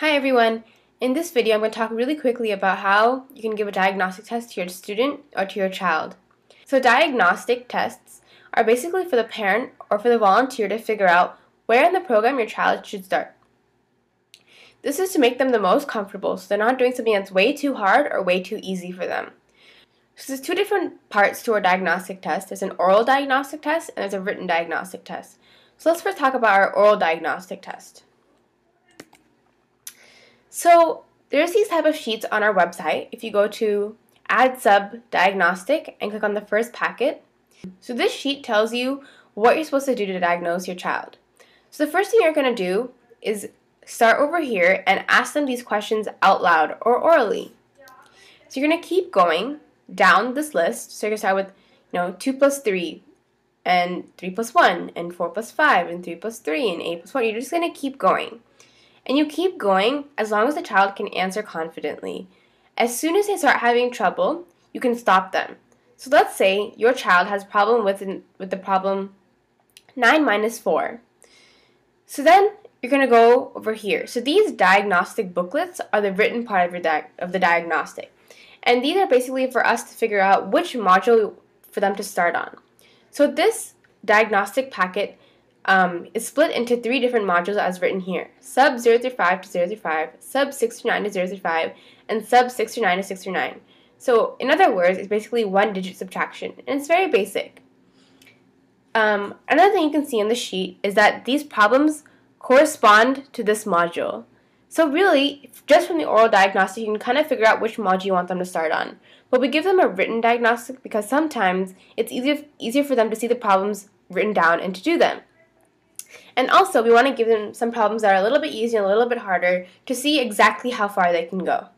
Hi everyone! In this video I'm going to talk really quickly about how you can give a diagnostic test to your student or to your child. So diagnostic tests are basically for the parent or for the volunteer to figure out where in the program your child should start. This is to make them the most comfortable so they're not doing something that's way too hard or way too easy for them. So there's two different parts to our diagnostic test. There's an oral diagnostic test and there's a written diagnostic test. So let's first talk about our oral diagnostic test. So there's these type of sheets on our website. If you go to Add Sub Diagnostic and click on the first packet, so this sheet tells you what you're supposed to do to diagnose your child. So the first thing you're going to do is start over here and ask them these questions out loud or orally. So you're going to keep going down this list. So you're going to start with, you know, 2 plus 3 and 3 plus 1 and 4 plus 5 and 3 plus 3 and 8 plus 1. You're just going to keep going. And you keep going as long as the child can answer confidently. As soon as they start having trouble, you can stop them. So let's say your child has a problem with, with the problem 9 minus 4. So then you're going to go over here. So these diagnostic booklets are the written part of, di of the diagnostic. And these are basically for us to figure out which module for them to start on. So this diagnostic packet um, is split into three different modules as written here. Sub 0 through 5 to 0 through 5, sub 639 to 0 through 5, and sub 639 to 6 through 9. So in other words, it's basically one digit subtraction, and it's very basic. Um, another thing you can see on the sheet is that these problems correspond to this module. So really, just from the oral diagnostic, you can kind of figure out which module you want them to start on. But we give them a written diagnostic because sometimes it's easier, easier for them to see the problems written down and to do them. And also, we want to give them some problems that are a little bit easier and a little bit harder to see exactly how far they can go.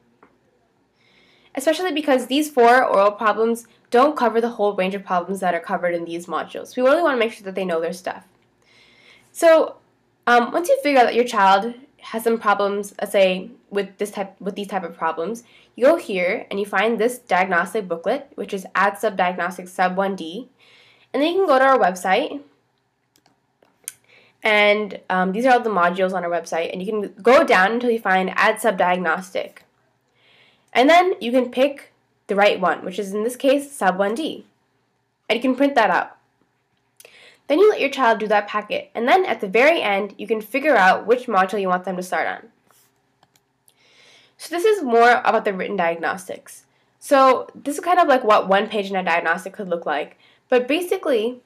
Especially because these four oral problems don't cover the whole range of problems that are covered in these modules. We really want to make sure that they know their stuff. So, um, once you figure out that your child has some problems, let's say with this type with these type of problems, you go here and you find this diagnostic booklet, which is Add Sub Diagnostic Sub 1D, and then you can go to our website and um, these are all the modules on our website. And you can go down until you find Add Sub Diagnostic. And then you can pick the right one, which is in this case Sub 1D. And you can print that out. Then you let your child do that packet. And then at the very end, you can figure out which module you want them to start on. So this is more about the written diagnostics. So this is kind of like what one page in a diagnostic could look like. But basically,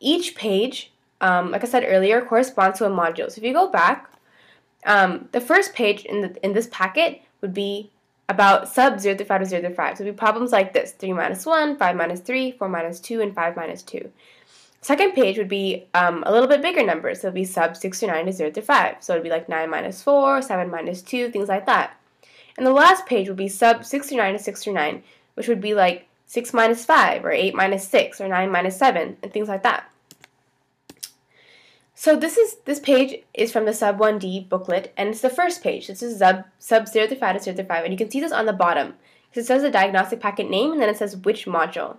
each page um, like I said earlier, corresponds to a module. So if you go back, um, the first page in, the, in this packet would be about sub 0 through 5 to 0 through 5. So it would be problems like this, 3 minus 1, 5 minus 3, 4 minus 2, and 5 minus 2. Second page would be um, a little bit bigger numbers. So it would be sub 6 through 9 to 0 through 5. So it would be like 9 minus 4, 7 minus 2, things like that. And the last page would be sub 6 through 9 to 6 through 9, which would be like 6 minus 5, or 8 minus 6, or 9 minus 7, and things like that. So this is this page is from the sub 1D booklet, and it's the first page. This is sub sub 0 through 5 to 0 through 5, and you can see this on the bottom. It says the diagnostic packet name, and then it says which module.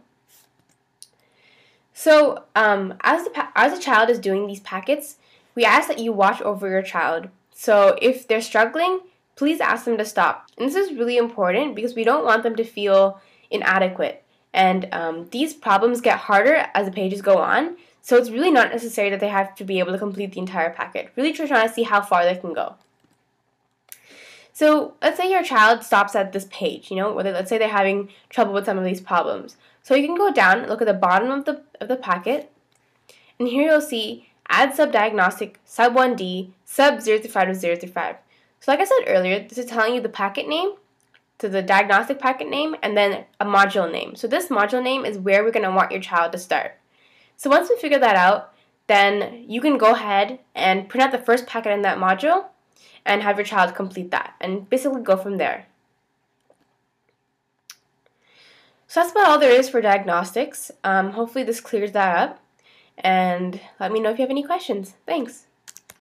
So um, as the as a child is doing these packets, we ask that you watch over your child. So if they're struggling, please ask them to stop. And this is really important because we don't want them to feel inadequate. And um, these problems get harder as the pages go on. So it's really not necessary that they have to be able to complete the entire packet. Really just trying to see how far they can go. So let's say your child stops at this page, you know, whether let's say they're having trouble with some of these problems. So you can go down look at the bottom of the of the packet, and here you'll see add sub diagnostic sub 1D sub 0 through 5 to 0 through 5. So like I said earlier, this is telling you the packet name, to the diagnostic packet name, and then a module name. So this module name is where we're going to want your child to start. So once we figure that out, then you can go ahead and print out the first packet in that module and have your child complete that and basically go from there. So that's about all there is for diagnostics. Um, hopefully this clears that up and let me know if you have any questions. Thanks.